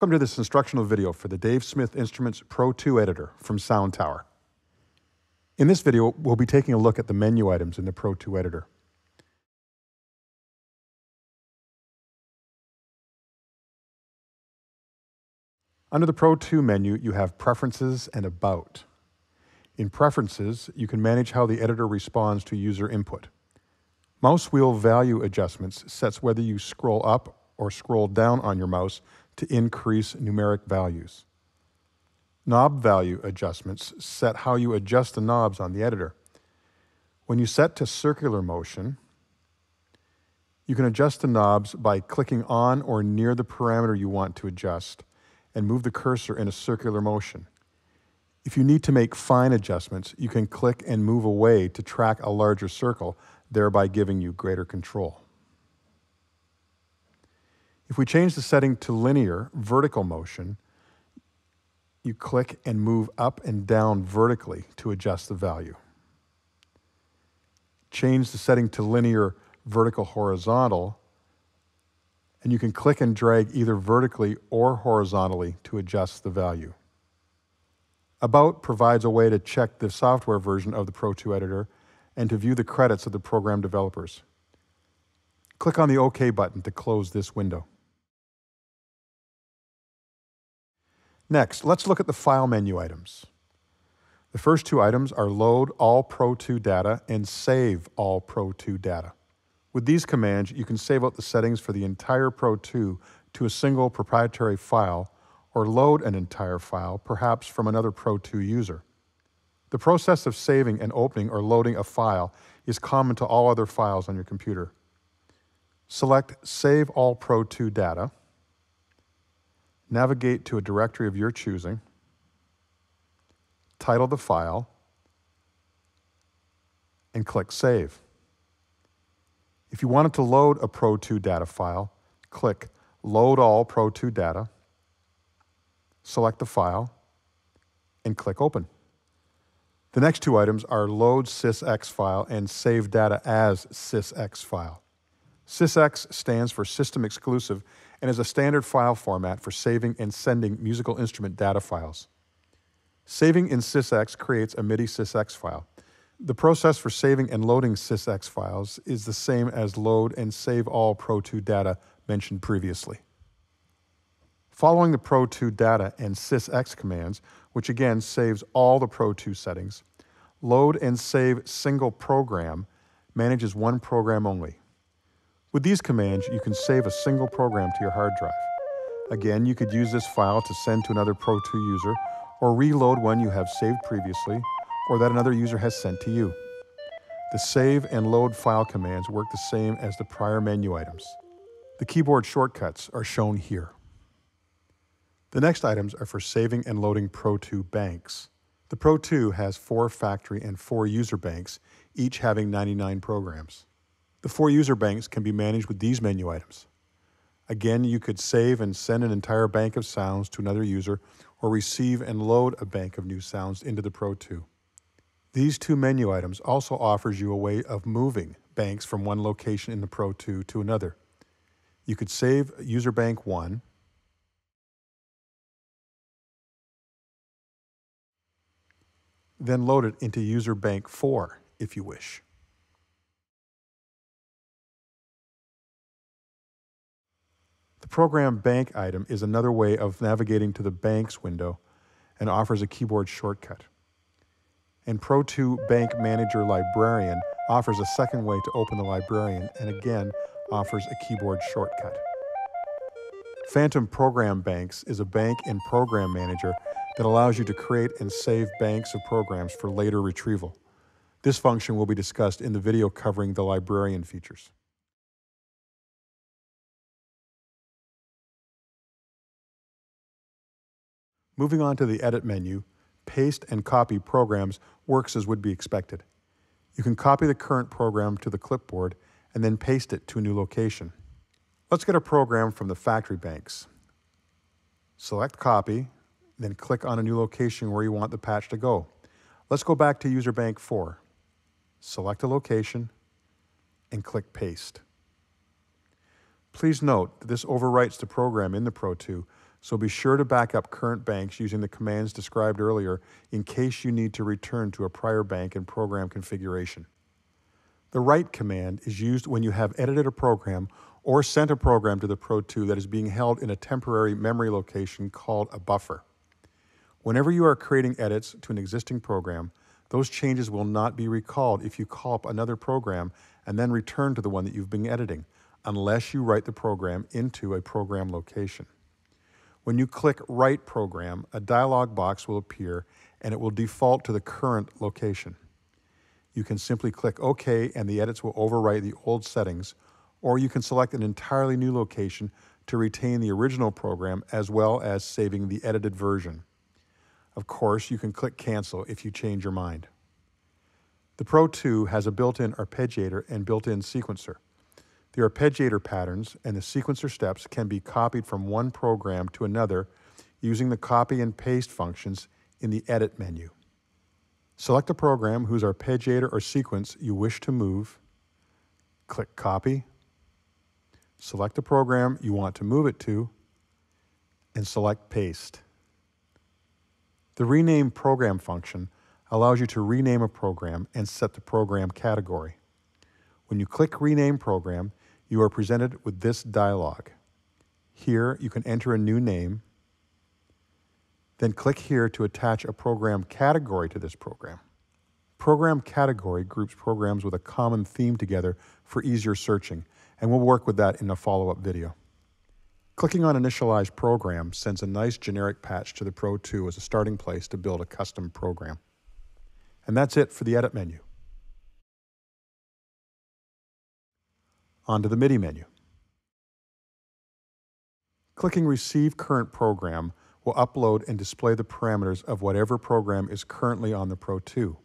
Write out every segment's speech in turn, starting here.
Welcome to this instructional video for the Dave Smith Instruments Pro 2 editor from Soundtower. In this video, we'll be taking a look at the menu items in the Pro 2 editor. Under the Pro 2 menu, you have Preferences and About. In Preferences, you can manage how the editor responds to user input. Mouse wheel value adjustments sets whether you scroll up or scroll down on your mouse to increase numeric values. Knob value adjustments set how you adjust the knobs on the editor. When you set to circular motion, you can adjust the knobs by clicking on or near the parameter you want to adjust and move the cursor in a circular motion. If you need to make fine adjustments, you can click and move away to track a larger circle, thereby giving you greater control. If we change the setting to linear, vertical motion, you click and move up and down vertically to adjust the value. Change the setting to linear, vertical, horizontal, and you can click and drag either vertically or horizontally to adjust the value. About provides a way to check the software version of the Pro 2 editor and to view the credits of the program developers. Click on the OK button to close this window. Next, let's look at the File menu items. The first two items are Load All Pro 2 Data and Save All Pro 2 Data. With these commands, you can save out the settings for the entire Pro 2 to a single proprietary file or load an entire file, perhaps from another Pro 2 user. The process of saving and opening or loading a file is common to all other files on your computer. Select Save All Pro 2 Data navigate to a directory of your choosing, title the file, and click Save. If you wanted to load a Pro 2 data file, click Load All Pro 2 Data, select the file, and click Open. The next two items are Load SysEx file and Save Data as SysEx file. SysEx stands for System Exclusive and is a standard file format for saving and sending musical instrument data files. Saving in SysEx creates a MIDI SysEx file. The process for saving and loading SysEx files is the same as load and save all Pro 2 data mentioned previously. Following the Pro 2 data and SysEx commands, which again saves all the Pro 2 settings, load and save single program manages one program only. With these commands, you can save a single program to your hard drive. Again, you could use this file to send to another Pro 2 user or reload one you have saved previously or that another user has sent to you. The save and load file commands work the same as the prior menu items. The keyboard shortcuts are shown here. The next items are for saving and loading Pro 2 banks. The Pro 2 has four factory and four user banks, each having 99 programs. The four user banks can be managed with these menu items. Again, you could save and send an entire bank of sounds to another user or receive and load a bank of new sounds into the Pro 2. These two menu items also offers you a way of moving banks from one location in the Pro 2 to another. You could save user bank 1 then load it into user bank 4 if you wish. Program Bank item is another way of navigating to the Banks window and offers a keyboard shortcut. And Pro 2 Bank Manager Librarian offers a second way to open the librarian and again offers a keyboard shortcut. Phantom Program Banks is a bank and program manager that allows you to create and save banks of programs for later retrieval. This function will be discussed in the video covering the librarian features. Moving on to the Edit menu, Paste and Copy Programs works as would be expected. You can copy the current program to the clipboard and then paste it to a new location. Let's get a program from the factory banks. Select Copy, then click on a new location where you want the patch to go. Let's go back to User Bank 4. Select a location and click Paste. Please note that this overwrites the program in the Pro 2, so be sure to back up current banks using the commands described earlier in case you need to return to a prior bank and program configuration. The write command is used when you have edited a program or sent a program to the Pro2 that is being held in a temporary memory location called a buffer. Whenever you are creating edits to an existing program, those changes will not be recalled if you call up another program and then return to the one that you've been editing, unless you write the program into a program location. When you click Write Program, a dialog box will appear and it will default to the current location. You can simply click OK and the edits will overwrite the old settings, or you can select an entirely new location to retain the original program as well as saving the edited version. Of course, you can click Cancel if you change your mind. The Pro 2 has a built-in arpeggiator and built-in sequencer. The arpeggiator patterns and the sequencer steps can be copied from one program to another using the copy and paste functions in the Edit menu. Select a program whose arpeggiator or sequence you wish to move, click Copy, select the program you want to move it to, and select Paste. The Rename Program function allows you to rename a program and set the program category. When you click Rename Program, you are presented with this dialog. Here, you can enter a new name, then click here to attach a program category to this program. Program category groups programs with a common theme together for easier searching, and we'll work with that in a follow-up video. Clicking on Initialize Program sends a nice generic patch to the Pro 2 as a starting place to build a custom program. And that's it for the Edit menu. Onto the MIDI menu. Clicking Receive Current Program will upload and display the parameters of whatever program is currently on the Pro 2.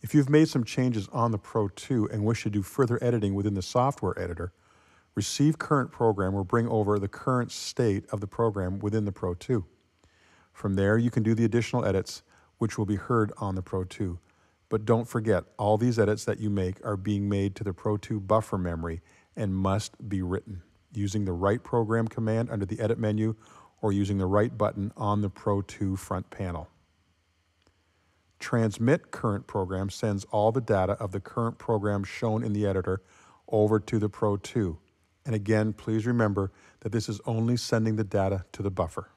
If you've made some changes on the Pro 2 and wish to do further editing within the software editor, Receive Current Program will bring over the current state of the program within the Pro 2. From there, you can do the additional edits, which will be heard on the Pro 2. But don't forget, all these edits that you make are being made to the Pro 2 buffer memory and must be written using the write program command under the edit menu or using the write button on the Pro 2 front panel. Transmit current program sends all the data of the current program shown in the editor over to the Pro 2. And again, please remember that this is only sending the data to the buffer.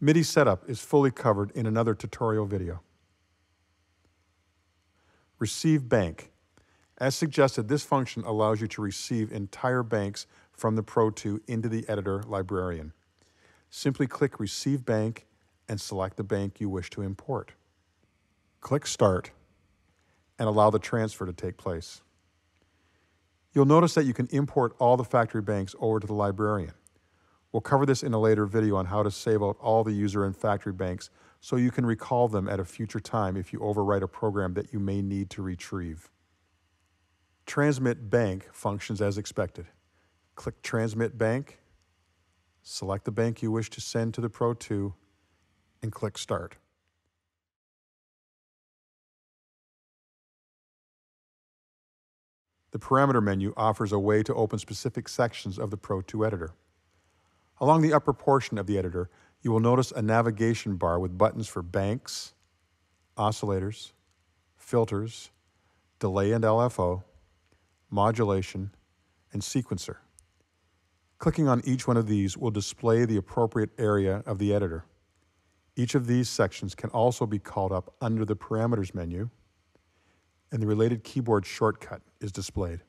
MIDI setup is fully covered in another tutorial video. Receive bank as suggested, this function allows you to receive entire banks from the Pro2 into the editor librarian. Simply click Receive Bank and select the bank you wish to import. Click Start and allow the transfer to take place. You'll notice that you can import all the factory banks over to the librarian. We'll cover this in a later video on how to save out all the user and factory banks so you can recall them at a future time if you overwrite a program that you may need to retrieve. Transmit Bank functions as expected. Click Transmit Bank, select the bank you wish to send to the Pro 2, and click Start. The parameter menu offers a way to open specific sections of the Pro 2 editor. Along the upper portion of the editor, you will notice a navigation bar with buttons for banks, oscillators, filters, delay and LFO, modulation, and sequencer. Clicking on each one of these will display the appropriate area of the editor. Each of these sections can also be called up under the Parameters menu, and the related keyboard shortcut is displayed.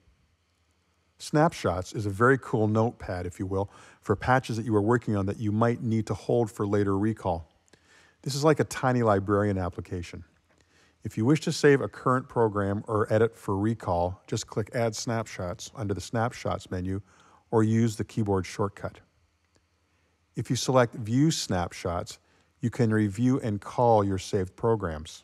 Snapshots is a very cool notepad, if you will, for patches that you are working on that you might need to hold for later recall. This is like a tiny librarian application. If you wish to save a current program or edit for recall, just click Add Snapshots under the Snapshots menu or use the keyboard shortcut. If you select View Snapshots, you can review and call your saved programs.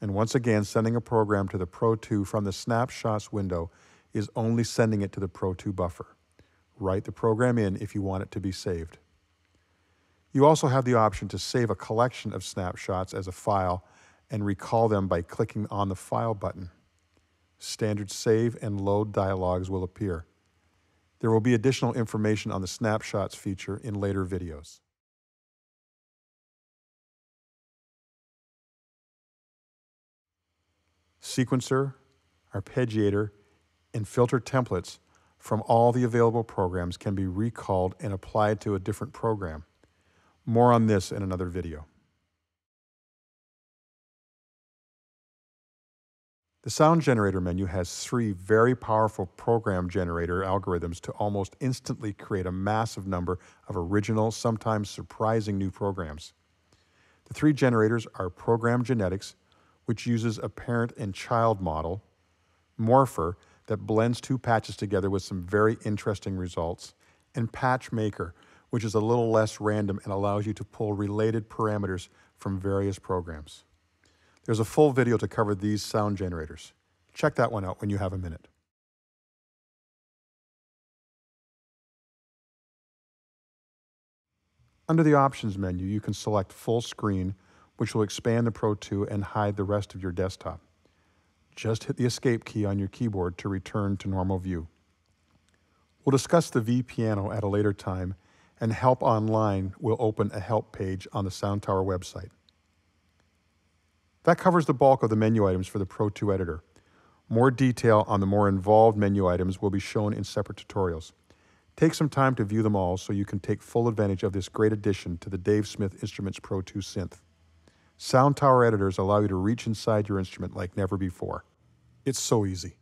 And once again, sending a program to the Pro 2 from the Snapshots window is only sending it to the Pro 2 buffer. Write the program in if you want it to be saved. You also have the option to save a collection of snapshots as a file and recall them by clicking on the File button. Standard Save and Load dialogs will appear. There will be additional information on the Snapshots feature in later videos. Sequencer, arpeggiator, and filter templates from all the available programs can be recalled and applied to a different program. More on this in another video. The sound generator menu has three very powerful program generator algorithms to almost instantly create a massive number of original, sometimes surprising new programs. The three generators are Program Genetics, which uses a parent and child model, Morpher, that blends two patches together with some very interesting results, and Patch Maker, which is a little less random and allows you to pull related parameters from various programs. There's a full video to cover these sound generators. Check that one out when you have a minute. Under the Options menu, you can select Full Screen, which will expand the Pro 2 and hide the rest of your desktop. Just hit the Escape key on your keyboard to return to normal view. We'll discuss the V piano at a later time, and Help Online will open a help page on the Soundtower website. That covers the bulk of the menu items for the Pro 2 editor. More detail on the more involved menu items will be shown in separate tutorials. Take some time to view them all so you can take full advantage of this great addition to the Dave Smith Instruments Pro 2 synth. Soundtower editors allow you to reach inside your instrument like never before. It's so easy.